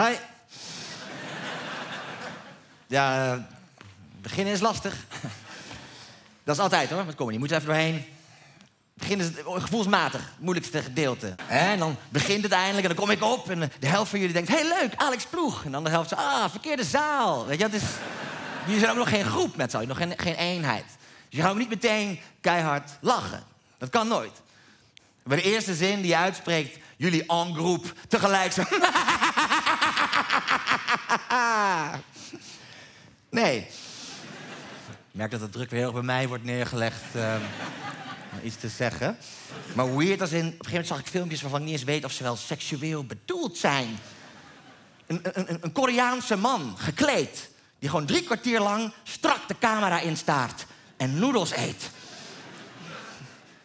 Hi. Ja, uh, beginnen is lastig. Dat is altijd hoor, met comedy. Moet er even doorheen. Begin is het gevoelsmatig het moeilijkste gedeelte. En dan begint het eindelijk en dan kom ik op en de helft van jullie denkt... hey, leuk, Alex Ploeg. En dan de helft zegt, ah, verkeerde zaal. Weet je, dat is... Jullie zijn ook nog geen groep met z'n nog geen, geen eenheid. Dus je gaat ook niet meteen keihard lachen. Dat kan nooit. Bij de eerste zin die je uitspreekt, jullie en groep tegelijk zo... nee. Ik merk dat de druk weer heel bij mij wordt neergelegd. Uh, iets te zeggen. Maar weird als in... Op een gegeven moment zag ik filmpjes waarvan ik niet eens weet of ze wel seksueel bedoeld zijn. Een, een, een Koreaanse man, gekleed, die gewoon drie kwartier lang strak de camera instaart en noedels eet.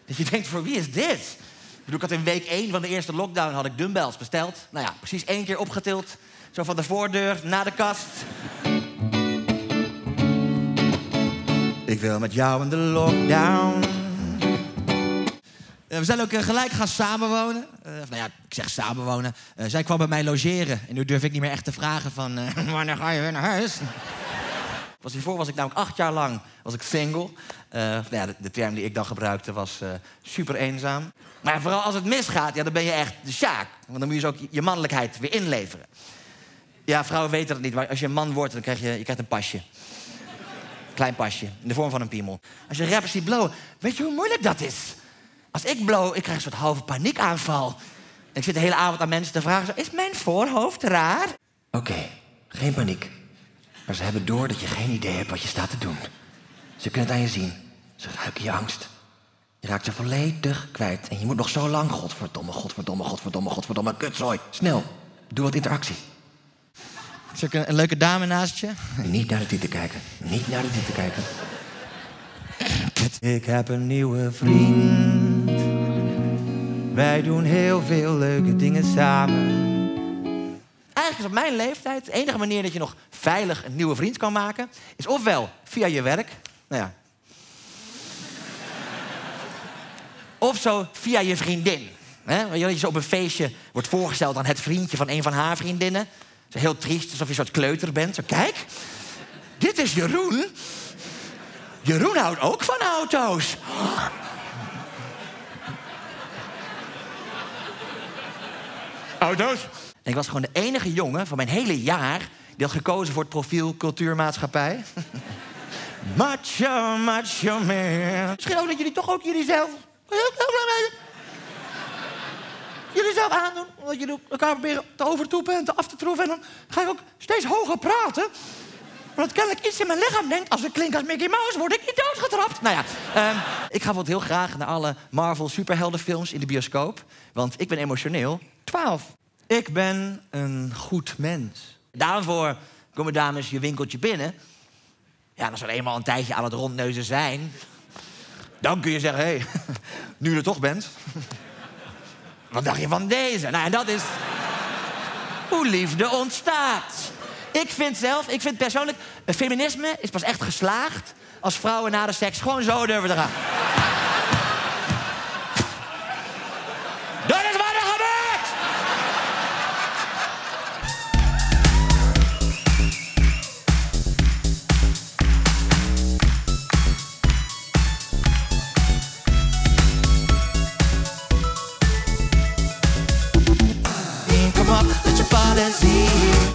Dus je denkt, voor wie is dit? Ik bedoel, had in week 1 van de eerste lockdown had ik dumbbells besteld. Nou ja, precies één keer opgetild. Zo van de voordeur naar de kast. Ik wil met jou in de lockdown. Uh, we zijn ook uh, gelijk gaan samenwonen. Uh, nou ja, ik zeg samenwonen. zij kwam bij mij logeren. En nu durf ik niet meer echt te vragen van... wanneer ga je weer naar huis? Was hiervoor was ik namelijk acht jaar lang was ik single. nou de, term die ik dan gebruikte was super eenzaam. Maar vooral als het misgaat, ja, dan ben je echt de sjaak. Want dan moet je dus ook je mannelijkheid weer inleveren. Ja, vrouwen weten dat niet. Maar als je een man wordt, dan krijg je, je krijgt een pasje. Klein pasje, in de vorm van een piemel. Als je rappers ziet blowen, weet je hoe moeilijk dat is? Als ik blow, ik krijg een soort halve paniekaanval. En ik zit de hele avond aan mensen te vragen, is mijn voorhoofd raar? Oké, geen paniek. Maar ze hebben door dat je geen idee hebt wat je staat te doen. Ze kunnen het aan je zien. Ze ruiken je angst. Je raakt ze volledig kwijt. En je moet nog zo lang, godverdomme, godverdomme, godverdomme, godverdomme, kutzooi. Snel, doe wat interactie. Is er een, leuke dame naast je? Niet naar de titel kijken. Niet naar de titel kijken. Ik heb een nieuwe vriend. Wij doen heel veel leuke dingen samen. Eigenlijk is op mijn leeftijd de enige manier dat je nog veilig een nieuwe vriend kan maken, is ofwel via je werk, nou ja. of zo via je vriendin. He? Dat je zo op een feestje wordt voorgesteld aan het vriendje van een van haar vriendinnen. Zo heel triest, alsof je een soort kleuter bent. Zo, kijk, dit is Jeroen. Jeroen houdt ook van auto's. Auto's? En ik was gewoon de enige jongen van mijn hele jaar... die had gekozen voor het profiel cultuurmaatschappij. macho, macho man. Misschien ook dat jullie toch ook jullie zelf... jullie zelf aandoen. Omdat jullie elkaar proberen te overtoepen en te af te troeven. En dan ga je ook steeds hoger praten. Want kennelijk iets in mijn lichaam denkt... als ik klink als Mickey Mouse, word ik niet doodgetrapt. Nou ja, um, ik ga heel graag naar alle Marvel superheldenfilms in de bioscoop. Want ik ben emotioneel 12. Ik ben een goed mens. Daarvoor komen dames je winkeltje binnen. Ja, als we eenmaal een tijdje aan het rondneuzen zijn... dan kun je zeggen, hé, hey, nu je er toch bent... wat dacht je van deze? Nou, en dat is hoe liefde ontstaat. Ik vind zelf, ik vind persoonlijk, feminisme is pas echt geslaagd als vrouwen na de seks gewoon zo durven te gaan. Kom